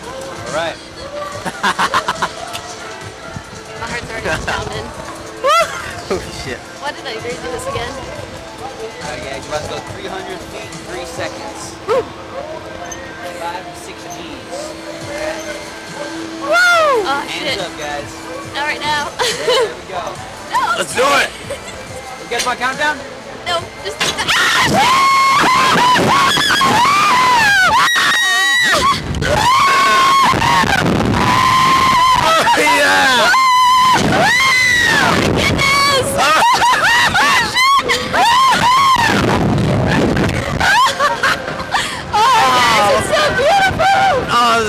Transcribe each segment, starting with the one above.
My heart's already pounding. oh shit. Why did I agree to do this again? Alright guys, you're about to go 300 feet in 3 seconds. 5 to 6 G's. Woo! Oh Hands shit. up guys. Not right now. There we go. no, Let's do it. You guys want a countdown? no, just ah!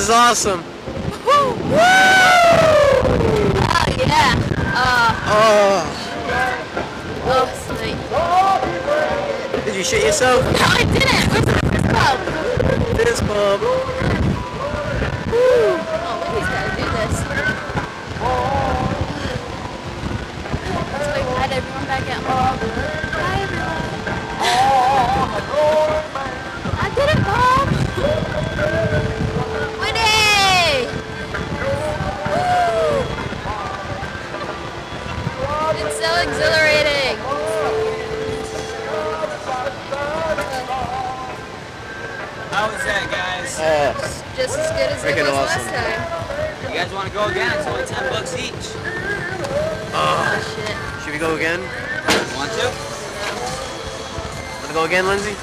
Is awesome. Oh, yeah. Uh, Oh. oh. Did you shit yourself? No, I didn't. Where's the first club? This pub. Oh, Wendy's gotta do this. Let's hi everyone back at home. It's so exhilarating. How was that guys? Oh. Just as good as it was awesome. last time. You guys want to go again? It's only 10 bucks each. Oh, shit. Should we go again? Want to? Want to go again, Lindsey?